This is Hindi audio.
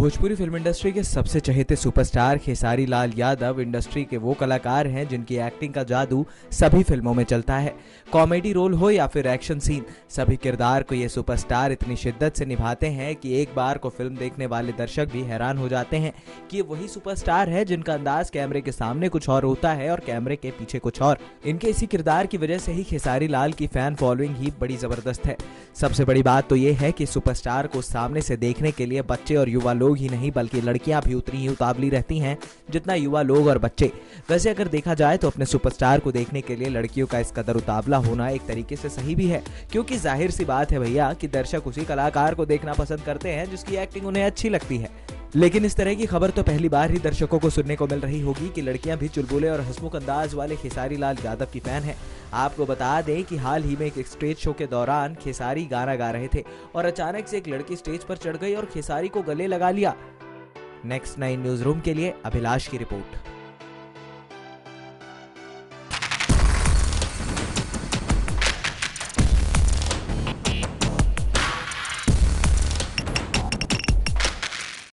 भोजपुरी फ़िल्म इंडस्ट्री के सबसे चहेते सुपरस्टार खेसारी लाल यादव इंडस्ट्री के वो कलाकार हैं जिनकी एक्टिंग का जादू सभी फ़िल्मों में चलता है। कॉमेडी रोल हो या फिर एक्शन सीन, सभी किरदार को ये सुपरस्टार इतनी शिद्दत से निभाते हैं कि एक बार को फ़िल्म देखने वाले दर्शक भी हैरान हो जाते हैं कि ये वही सुपरस्टार है जिनका अंदाज कैमरे के सामने कुछ और होता है और कैमरे के पीछे कुछ और। इनके इसी किरदार की वजह से ही खेसारी लाल की फ़ैन फॉलोइंग ही बड़ी ज़बरदस्त है। सबसे बड़ी बात तो ये है कि सुपरस्टार को सामने से देखने के लिए बच्चे और युवा लोग ही नहीं, बल्कि लड़कियाँ भी उतनी ही उतावली रहती हैं जितना युवा लोग और बच्चे। वैसे अगर देखा जाए तो अपने सुपरस्टार को देखने के लिए लड़कियों का इस कदर उतावला होना एक तरीके से सही भी है, क्योंकि ज़ाहिर सी बात है भैया कि दर्शक उसी कलाकार को देखना पसंद करते हैं जिसकी एक्टिंग उन्हें अच्छी लगती है। लेकिन इस तरह की खबर तो पहली बार ही दर्शकों को सुनने को मिल रही होगी कि लड़कियाँ भी चुलबुले और हसमुख अंदाज वाले खेसारी लाल यादव की फ़ैन हैं। आपको बता दें कि हाल ही में एक स्टेज शो के दौरान खेसारी गाना गा रहे थे और अचानक से एक लड़की स्टेज पर चढ़ गई और खेसारी को गले लगा लिया नेक्स्ट नाइन न्यूज़ रूम के लिए अभिलाष की रिपोर्ट